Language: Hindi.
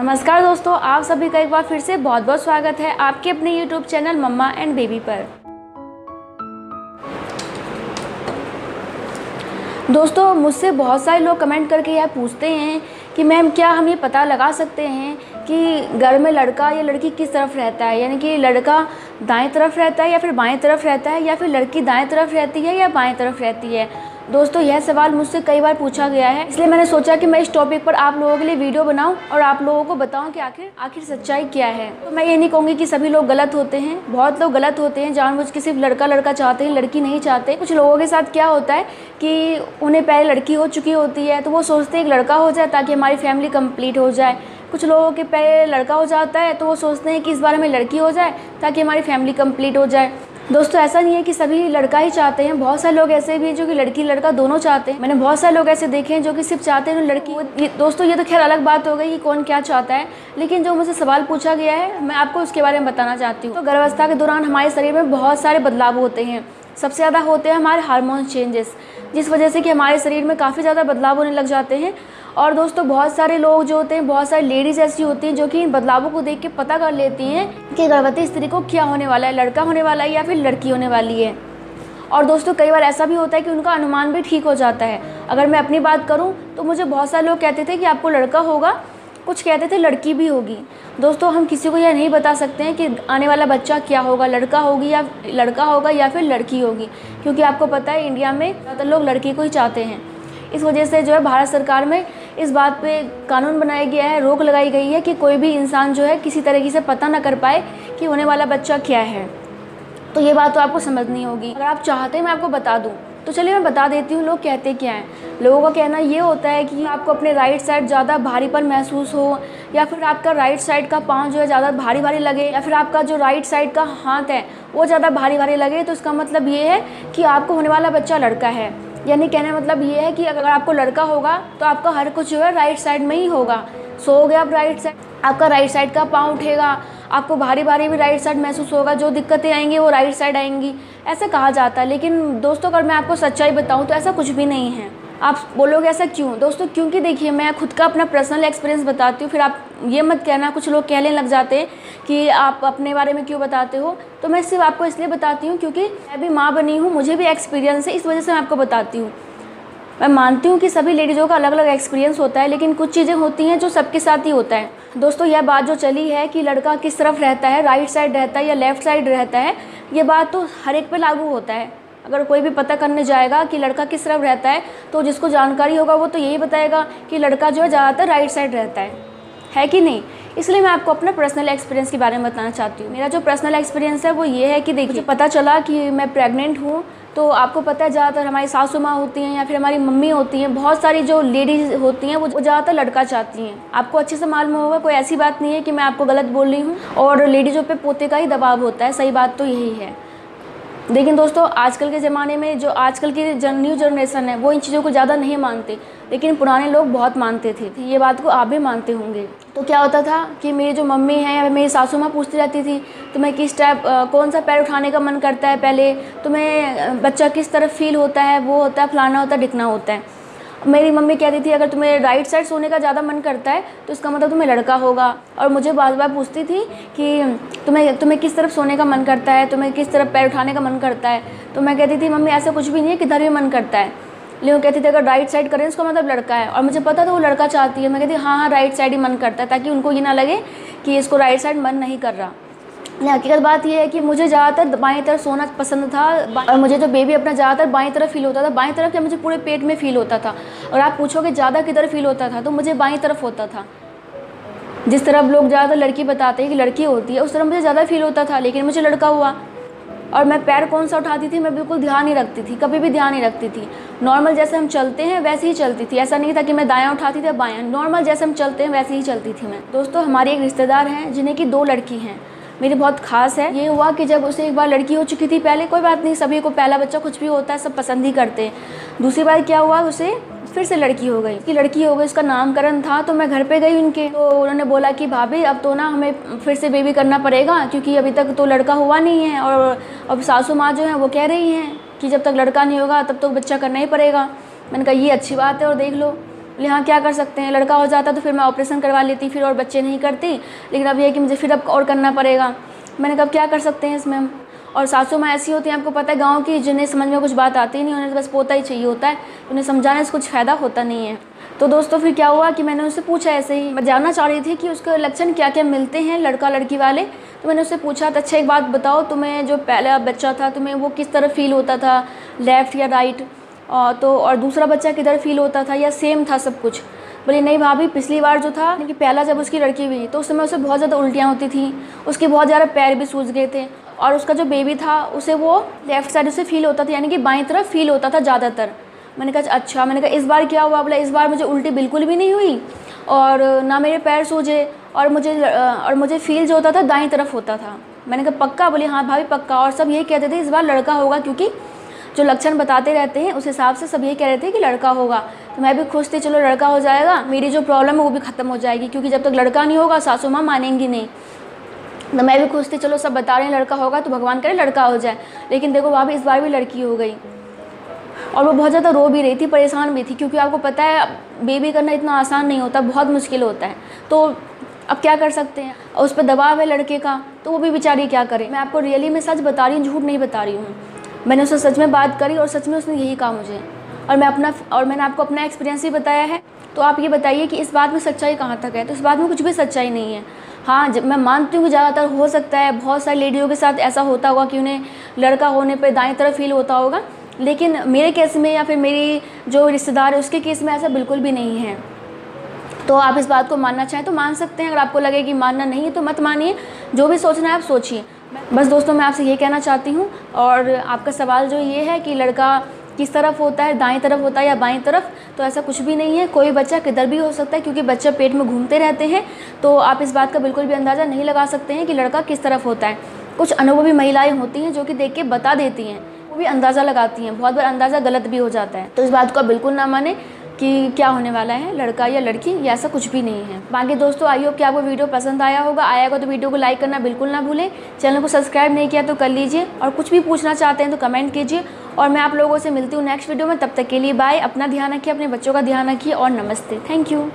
नमस्कार दोस्तों, आप सभी का एक बार फिर से बहुत बहुत स्वागत है आपके अपने YouTube channel mamma and baby पर। दोस्तों, मुझसे बहुत सारे लोग कमेंट करके यह पूछते हैं कि मैम, क्या हम ये पता लगा सकते हैं कि घर में लड़का या लड़की किस तरफ़ रहता है? यानी कि लड़का दाएँ तरफ़ रहता है या फिर बाएँ तरफ़ रहता है या फिर लड़की दाएँ तरफ़ रहती है या बाएँ तरफ़ रहती है? दोस्तों, यह सवाल मुझसे कई बार पूछा गया है, इसलिए मैंने सोचा कि मैं इस टॉपिक पर आप लोगों के लिए वीडियो बनाऊँ और आप लोगों को बताऊँ कि आखिर आखिर सच्चाई क्या है। तो मैं ये नहीं कहूँगी कि सभी लोग गलत होते हैं, बहुत लोग गलत होते हैं, जानबूझ के सिर्फ़ लड़का लड़का चाहते हैं, लड़की नहीं चाहते। कुछ लोगों के साथ क्या होता है कि उन्हें पहले लड़की हो चुकी होती है तो वो सोचते हैं एक लड़का हो जाए ताकि हमारी फैमिली कंप्लीट हो जाए। कुछ लोगों के पहले लड़का हो जाता है तो वो सोचते हैं कि इस बार हमें लड़की हो जाए ताकि हमारी फैमिली कंप्लीट हो जाए। दोस्तों, ऐसा नहीं है कि सभी लड़का ही चाहते हैं। बहुत सारे लोग ऐसे भी हैं जो कि लड़की लड़का दोनों चाहते हैं। मैंने बहुत सारे लोग ऐसे देखे हैं जो कि सिर्फ़ चाहते हैं लड़की दोस्तों, ये तो खैर अलग बात हो गई कि कौन क्या चाहता है। लेकिन जो मुझसे सवाल पूछा गया है, मैं आपको उसके बारे में बताना चाहती हूँ। तो गर्भावस्था के दौरान हमारे शरीर में बहुत सारे बदलाव होते हैं। सबसे ज़्यादा होते हैं हमारे हारमोन चेंजेस, जिस वजह से कि हमारे शरीर में काफ़ी ज़्यादा बदलाव होने लग जाते हैं। और दोस्तों, बहुत सारे लोग जो होते हैं, बहुत सारी लेडीज़ ऐसी होती हैं जो कि इन बदलावों को देख के पता कर लेती हैं कि गर्भवती स्त्री को क्या होने वाला है, लड़का होने वाला है या फिर लड़की होने वाली है। और दोस्तों, कई बार ऐसा भी होता है कि उनका अनुमान भी ठीक हो जाता है। अगर मैं अपनी बात करूँ तो मुझे बहुत सारे लोग कहते थे कि आपको लड़का होगा, कुछ कहते थे लड़की भी होगी। दोस्तों, हम किसी को यह नहीं बता सकते हैं कि आने वाला बच्चा क्या होगा, लड़का होगी या लड़का होगा या फिर लड़की होगी, क्योंकि आपको पता है, इंडिया में ज़्यादातर लोग लड़की को ही चाहते हैं। इस वजह से जो है, भारत सरकार में इस बात पे कानून बनाया गया है, रोक लगाई गई है कि कोई भी इंसान जो है किसी तरीके से पता ना कर पाए कि होने वाला बच्चा क्या है। तो ये बात तो आपको समझनी होगी। अगर आप चाहते हैं मैं आपको बता दूँ तो चलिए मैं बता देती हूँ, लोग कहते क्या हैं। लोगों का कहना ये होता है कि आपको अपने राइट साइड ज़्यादा भारीपन महसूस हो, या फिर आपका राइट साइड का पाँव जो है ज़्यादा भारी भारी लगे, या फिर आपका जो राइट साइड का हाथ है, वो ज़्यादा भारी भारी लगे तो इसका मतलब ये है कि आपको होने वाला बच्चा लड़का है। यानी कहने मतलब ये है कि अगर आपको लड़का होगा तो आपका हर कुछ जो है राइट साइड में ही होगा। सो गए आप राइट साइड आपका राइट साइड का पाँव उठेगा। आपको भारी भारी भी राइट साइड महसूस होगा। जो दिक्कतें आएँगी, वो राइट साइड आएँगी। ऐसा कहा जाता है। लेकिन दोस्तों, अगर मैं आपको सच्चाई बताऊँ तो ऐसा कुछ भी नहीं है। आप बोलोगे ऐसा क्यों? दोस्तों, क्योंकि देखिए, मैं खुद का अपना पर्सनल एक्सपीरियंस बताती हूँ, फिर आप ये मत कहना, कुछ लोग कहने लग जाते कि आप अपने बारे में क्यों बताते हो। तो मैं सिर्फ़ आपको इसलिए बताती हूँ क्योंकि मैं भी माँ बनी हूँ, मुझे भी एक्सपीरियंस है, इस वजह से मैं आपको बताती हूँ। मैं मानती हूँ कि सभी लेडीज़ों का अलग अलग एक्सपीरियंस होता है, लेकिन कुछ चीज़ें होती हैं जो सबके साथ ही होता है। दोस्तों, यह बात जो चली है कि लड़का किस तरफ़ रहता है राइट साइड रहता है या लेफ़्ट साइड रहता है ये बात तो हर एक पे लागू होता है। अगर कोई भी पता करने जाएगा कि लड़का किस तरफ़ रहता है तो जिसको जानकारी होगा वो तो यही बताएगा कि लड़का जो है ज़्यादातर राइट साइड रहता है। है कि नहीं? इसलिए मैं आपको अपना पर्सनल एक्सपीरियंस के बारे में बताना चाहती हूँ। मेरा जो पर्सनल एक्सपीरियंस है वो ये है कि देखिए, पता चला कि मैं प्रेग्नेंट हूँ तो आपको पता है ज़्यादातर हमारी सासू माँ होती हैं या फिर हमारी मम्मी होती हैं, बहुत सारी जो लेडीज़ होती हैं, वो ज़्यादातर लड़का चाहती हैं। आपको अच्छे से मालूम होगा, कोई ऐसी बात नहीं है कि मैं आपको गलत बोल रही हूँ, और लेडीज़ों पर पोते का ही दबाव होता है, सही बात तो यही है। लेकिन दोस्तों, आजकल के ज़माने में जो आजकल की जन, न्यू जनरेशन है, वो इन चीज़ों को ज़्यादा नहीं मानते। लेकिन पुराने लोग बहुत मानते थे। ये बात को आप भी मानते होंगे। तो क्या होता था कि मेरी जो मम्मी है या मेरी सासू माँ पूछती रहती थी तुम्हें किस टाइप कौन सा पैर उठाने का मन करता है पहले? तुम्हें बच्चा किस तरह फील होता है, वो होता है, फलाना होता है ढिकना होता है। मेरी मम्मी कहती थी, अगर तुम्हें राइट साइड सोने का ज़्यादा मन करता है तो इसका मतलब तुम्हें लड़का होगा। और मुझे बार बार पूछती थी कि, तुम्हें तुम्हें किस तरफ़ सोने का मन करता है? तुम्हें किस तरफ़ पैर उठाने का मन करता है? तो मैं कहती थी, मम्मी, ऐसा कुछ भी नहीं है किधर भी मन करता है। लेकिन कहती थी, अगर राइट साइड करें, उसका मतलब लड़का है। और मुझे पता था वो लड़का चाहती है। मैं कहती हाँ हाँ राइट साइड ही मन करता है, ताकि उनको ये ना लगे कि इसको राइट साइड मन नहीं कर रहा। हकीकत बात यह है कि मुझे ज़्यादातर बाएँ तरफ़ सोना पसंद था और मुझे जो बेबी अपना ज़्यादातर बाएँ तरफ़ फील होता था बाएँ तरफ़ क्या मुझे पूरे पेट में फील होता था। और आप पूछोगे ज़्यादा किधर फील होता था तो मुझे बाएँ तरफ़ होता था। जिस तरफ़ लोग ज़्यादातर लड़की बताते हैं कि लड़की होती है, उस तरफ़ मुझे ज़्यादा फील होता था, लेकिन मुझे लड़का हुआ। और मैं पैर कौन सा उठाती थी, मैं बिल्कुल ध्यान नहीं रखती थी, कभी भी ध्यान नहीं रखती थी। नॉर्मल जैसे हम चलते हैं, वैसे ही चलती थी। ऐसा नहीं था कि मैं दायां उठाती थी बायां। नॉर्मल जैसे हम चलते हैं, वैसे ही चलती थी मैं। दोस्तों, हमारी एक रिश्तेदार हैं, जिन्हें की दो लड़की हैं। मेरी बहुत खास है। ये हुआ कि जब उसे एक बार लड़की हो चुकी थी, पहले कोई बात नहीं, सभी को पहला बच्चा कुछ भी होता है, सब पसंद ही करते हैं। दूसरी बार क्या हुआ, उसे फिर से लड़की हो गई। कि लड़की हो गई, उसका नामकरण था तो मैं घर पे गई उनके। तो उन्होंने बोला कि, भाभी, अब तो ना हमें फिर से बेबी करना पड़ेगा, क्योंकि अभी तक तो लड़का हुआ नहीं है, और अब सासू माँ जो है, वो कह रही हैं कि जब तक लड़का नहीं होगा, तब तक तो बच्चा करना ही पड़ेगा। मैंने कहा, ये अच्छी बात है, और देख लो। बोले हाँ क्या कर सकते हैं? लड़का हो जाता तो फिर मैं ऑपरेशन करवा लेती, फिर और बच्चे नहीं करती। लेकिन अब यह कि मुझे फिर अब और करना पड़ेगा। मैंने कहा क्या कर सकते हैं इसमें हम और सासू माँ ऐसी होती हैं, आपको पता है, गाँव की जिन्हें समझ में कुछ बात आती नहीं, उन्हें बस पोता ही चाहिए होता है। उन्हें समझाने से कुछ फ़ायदा होता नहीं है। तो दोस्तों, फिर क्या हुआ कि मैंने उससे पूछा ऐसे ही। मैं जानना चाह रही थी कि उसके लक्षण क्या क्या मिलते हैं लड़का लड़की वाले। तो मैंने उससे पूछा तो अच्छा एक बात बताओ, तुम्हें जो पहला बच्चा था, तुम्हें वो किस तरह फील होता था? लेफ़्ट या राइट तो और दूसरा बच्चा किधर फील होता था या सेम था सब कुछ? बोले, नहीं भाभी, पिछली बार जो था कि पहला जब उसकी लड़की हुई तो उस समय उसे बहुत ज़्यादा उल्टियाँ होती थी। उसके बहुत ज़्यादा पैर भी सूझ गए थे और उसका जो बेबी था, उसे वो लेफ़्ट साइड उसे फील होता था, यानी कि बाई तरफ़ फील होता था ज़्यादातर। मैंने कहा अच्छा। मैंने कहा, इस बार क्या हुआ? बोला, इस बार मुझे उल्टी बिल्कुल भी नहीं हुई और ना मेरे पैर सूझे और मुझे और मुझे फील जो होता था, दाई तरफ़ होता था। मैंने कहा, पक्का? बोली हाँ भाभी, पक्का। और सब यही कहते थे, इस बार लड़का होगा क्योंकि जो लक्षण बताते रहते हैं, उस हिसाब से सब ये कह रहे थे कि लड़का होगा। तो मैं भी खुश थी, चलो लड़का हो जाएगा। मेरी जो प्रॉब्लम है, वो भी ख़त्म हो जाएगी, क्योंकि जब तक लड़का नहीं होगा, सासू माँ मानेंगी नहीं। तो मैं भी खुश थी, चलो सब बता रहे हैं, लड़का होगा तो भगवान करे लड़का हो जाए। लेकिन देखो भाभी इस बार भी लड़की हो गई। और वो बहुत ज़्यादा रो भी रही थी, परेशान भी थी, क्योंकि आपको पता है, बेबी करना इतना आसान नहीं होता, बहुत मुश्किल होता है। तो अब क्या कर सकते हैं? और उस पर दबाव है लड़के का तो वो भी बेचारी क्या करे? मैं आपको रियली में सच बता रही हूँ, झूठ नहीं बता रही हूँ। मैंने उससे सच में बात करी और सच में उसने यही कहा मुझे। और मैं अपना, और मैंने आपको अपना एक्सपीरियंस भी बताया है। तो आप ये बताइए कि इस बात में सच्चाई कहाँ तक है? तो इस बात में कुछ भी सच्चाई नहीं है। हाँ जब मैं मानती हूँ कि ज़्यादातर हो सकता है, बहुत सारी लेडियों के साथ ऐसा होता होगा कि उन्हें लड़का होने पर दाएँ तरफ़ फील होता होगा। लेकिन मेरे केस में या फिर मेरी जो रिश्तेदार है, उसके केस में ऐसा बिल्कुल भी नहीं है। तो आप इस बात को मानना चाहें तो मान सकते हैं। अगर आपको लगे कि मानना नहीं है तो मत मानिए। जो भी सोचना है, आप सोचिए। बस दोस्तों, मैं आपसे ये कहना चाहती हूँ और आपका सवाल जो ये है कि लड़का किस तरफ़ होता है, दाएँ तरफ़ होता है या बाएँ तरफ़ तो ऐसा कुछ भी नहीं है। कोई बच्चा किधर भी हो सकता है, क्योंकि बच्चा पेट में घूमते रहते हैं तो आप इस बात का बिल्कुल भी अंदाज़ा नहीं लगा सकते हैं कि लड़का किस तरफ़ होता है। कुछ अनुभवी महिलाएँ होती हैं जो कि देख के बता देती हैं, वो भी अंदाज़ा लगाती हैं। बहुत बार अंदाज़ा गलत भी हो जाता है। तो इस बात को बिल्कुल ना माने। कि क्या होने वाला है, लड़का या लड़की, या ऐसा कुछ भी नहीं है। बाकी दोस्तों, आई होप कि आपको वीडियो पसंद आया होगा। आया होगा तो वीडियो को लाइक करना बिल्कुल ना भूलें। चैनल को सब्सक्राइब नहीं किया तो कर लीजिए। और कुछ भी पूछना चाहते हैं तो कमेंट कीजिए। और मैं आप लोगों से मिलती हूँ नेक्स्ट वीडियो में। तब तक के लिए बाय अपना ध्यान रखिए, अपने बच्चों का ध्यान रखिए। और नमस्ते। Thank you